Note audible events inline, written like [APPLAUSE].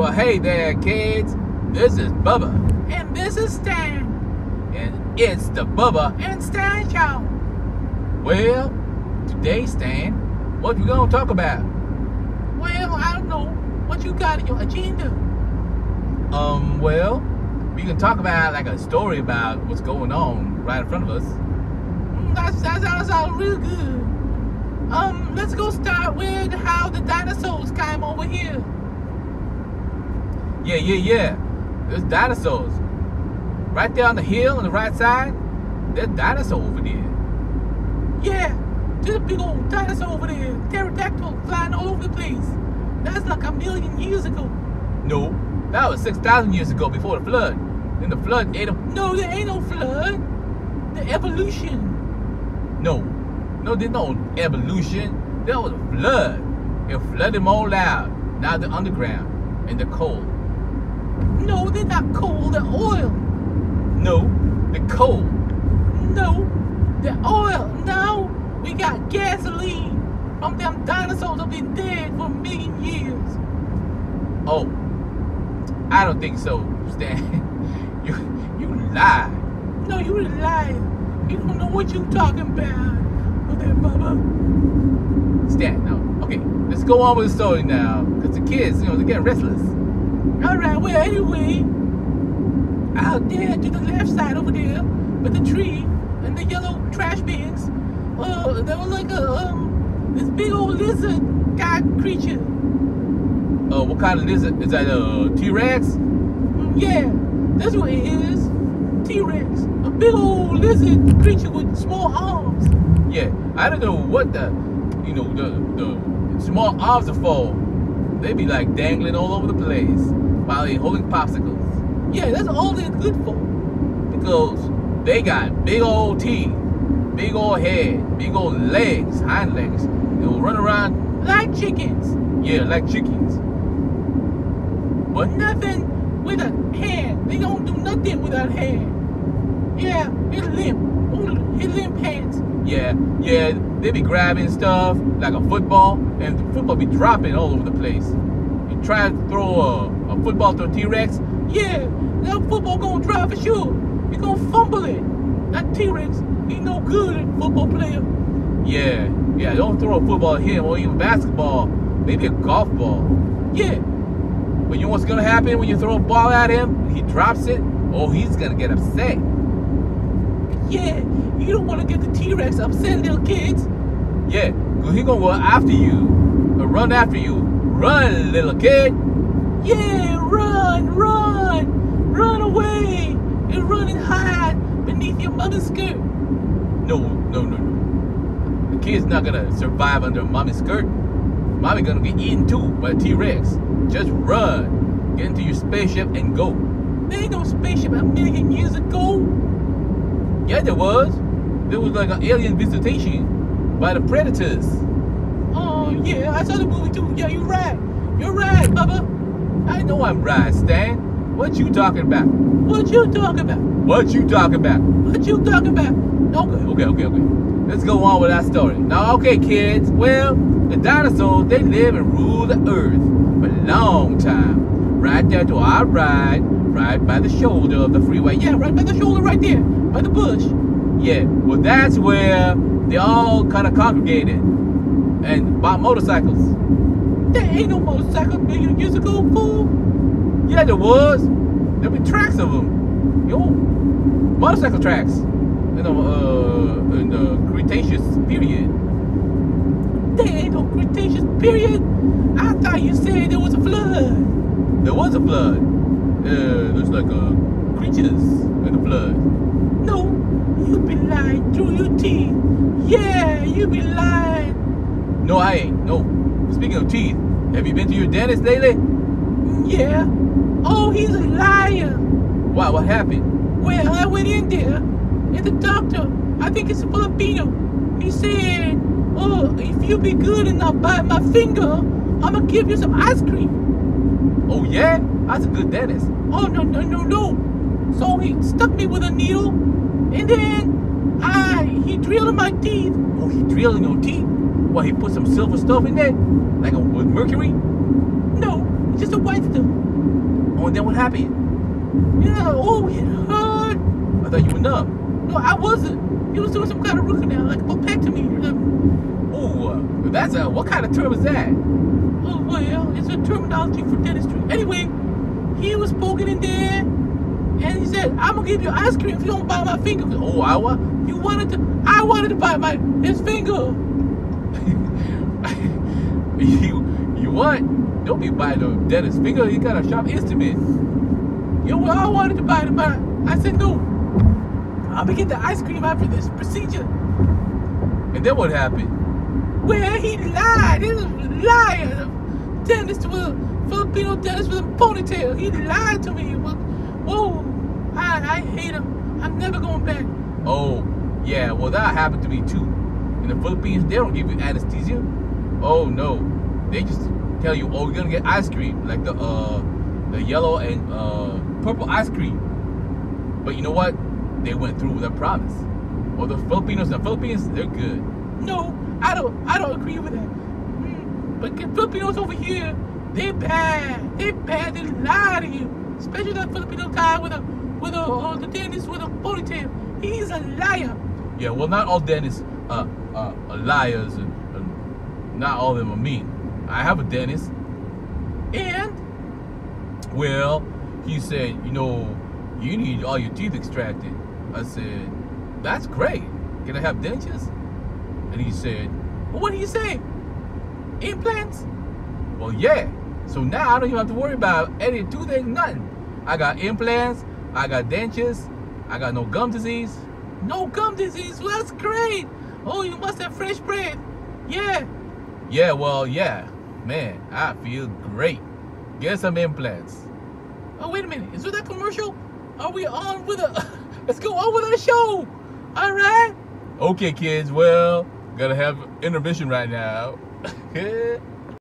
Well, hey there, kids. This is Bubba, And this is Stan. and it's the Bubba. And Stan Show. Well, today, Stan, what we gonna talk about? Well, I don't know what you got in your agenda. Um, well, we can talk about like a story about what's going on right in front of us. Mm, That's, that sounds all real good. Um, let's go start with how the dinosaurs came over here. Yeah, yeah, yeah. There's dinosaurs. Right there on the hill on the right side, there's dinosaur over there. Yeah, there's a big old dinosaur over there. Pterodactyl flying all over the place. That's like a million years ago. No, that was 6,000 years ago before the flood. Then the flood ate them. No, there ain't no flood. The evolution. No, no, there's no evolution. There was a flood. It flooded them all out. Now they're underground in the coal. No, they're not coal, they're oil. No, the coal. No, they're oil. Now we got gasoline from them dinosaurs have been dead for a million years. Oh, I don't think so, Stan. [LAUGHS] you, you lie. No, you lying. You don't know what you're talking about. Bubba. Stan, no. Okay, let's go on with the story now. Because the kids, you know, they're getting restless. All right, well, anyway, out there to the left side over there, with the tree and the yellow trash bins, uh, there was like a, um, this big old lizard guy creature. Uh, what kind of lizard? Is that a T-Rex? Mm, Yeah, that's what it is. T-Rex, a big old lizard creature with small arms. Yeah, I don't know what the, you know, the, the small arms are for. They be like dangling all over the place while they holding popsicles. Yeah, that's all they're good for. Because they got big old teeth, big old head, big old legs, hind legs. They'll run around, Like chickens, yeah, like chickens. but nothing with a hand. They don't do nothing without hand. Yeah, it's limp. Only his limp hands. Yeah, yeah, they be grabbing stuff like a football, and the football be dropping all over the place. You try to throw a, a football to a T-Rex, Yeah, that football gonna drive for sure. He gonna fumble it. That T-Rex, ain't no good football player. yeah, yeah, don't throw a football at him or even basketball, maybe a golf ball. Yeah, But you know what's gonna happen when you throw a ball at him? He drops it, oh, he's gonna get upset. Yeah. You don't wanna get the T-Rex upset, little kids. Yeah, cause he gonna go after you, or run after you. Run, little kid. Yeah, run, run, run away, and run and hide beneath your mother's skirt. No, no, no, no. The kid's not gonna survive under mommy's skirt. Mommy gonna get eaten too by a T-Rex. Just run. Get into your spaceship and go. There ain't no spaceship a million years ago. Yeah, there was. There was like an alien visitation by the predators. Oh yeah, I saw the movie too. Yeah, you're right. You're right, Bubba. I know I'm right, Stan. What you talking about? What you talking about? What you talking about? What you talking about? Okay. Okay, okay, okay. Let's go on with that story. Now, okay, kids. Well, the dinosaurs, they live and rule the earth for a long time. Right there to our right, right by the shoulder of the freeway. Yeah, right by the shoulder, right there, by the bush. Yeah, well, that's where they all kind of congregated and bought motorcycles. There ain't no motorcycle a million years ago, fool. Yeah, there was. There be tracks of them. Yo, motorcycle tracks. You know, uh, in the Cretaceous period. There ain't no Cretaceous period. I thought you said there was a flood. There was a flood. Uh, there's like uh, creatures the flood. No, you be lying through your teeth. Yeah, you be lying. No, I ain't. No. Speaking of teeth, have you been to your dentist lately? Yeah. Oh, he's a liar. Why? What happened? Well, I went in there, and the doctor, I think it's a Filipino, he said, oh, if you be good enough bite my finger, I'm gonna give you some ice cream. Oh yeah, that's a good dentist. Oh, no, no, no, no. So he stuck me with a needle, and then I, he drilled in my teeth. Oh, he drilled in your teeth. What? He put some silver stuff in there, like a, with mercury. No, it's just a white stuff. Oh, and then what happened? Yeah, oh, it hurt. I thought you were numb. No, I wasn't. He was doing some kind of root canal, like a pectomy. Ooh, uh, that's a, what kind of term is that? Oh, well, it's a terminology for dentistry. Anyway, he was poking in there, and he said, I'm gonna give you ice cream if you don't bite my finger. Oh, I want. You wanted to, I wanted to bite my, his finger. [LAUGHS] you, you what? Don't be biting the dentist finger. He got a sharp instrument. You I wanted to bite but I said no. I'm gonna get the ice cream after this procedure. And then what happened? Well, he lied. He's a liar. Dentist with a Filipino dentist with a ponytail. He lied to me. I, I hate him. I'm never going back. Oh, yeah. Well, that happened to me too. In the Philippines, they don't give you anesthesia. Oh no, they just tell you, oh, you're gonna get ice cream, like the uh, the yellow and uh, purple ice cream. But you know what? They went through with their promise. Well, the Filipinos the Philippines, they're good. No, I don't. I don't agree with that. But the Filipinos over here, they bad. They bad. They lie to you. Especially that Filipino guy with a with a uh, the dentist with a ponytail. He's a liar. Yeah, well, not all dentists uh, uh, are liars, and, and not all of them are mean. I have a dentist. And Well, he said, you know, you need all your teeth extracted. I said, that's great. Can I have dentures? And he said, what do you say? Implants? well, yeah. So now I don't even have to worry about any toothache, nothing. I got implants, I got dentures, I got no gum disease. No gum disease. Well, that's great. Oh, you must have fresh breath. Yeah. Yeah, well, yeah. Man, I feel great. Get some implants. Oh, wait a minute. Is it that commercial? Are we on with a? [LAUGHS] Let's go on with our show. All right. Okay, kids, well, gotta have intermission right now. [LAUGHS]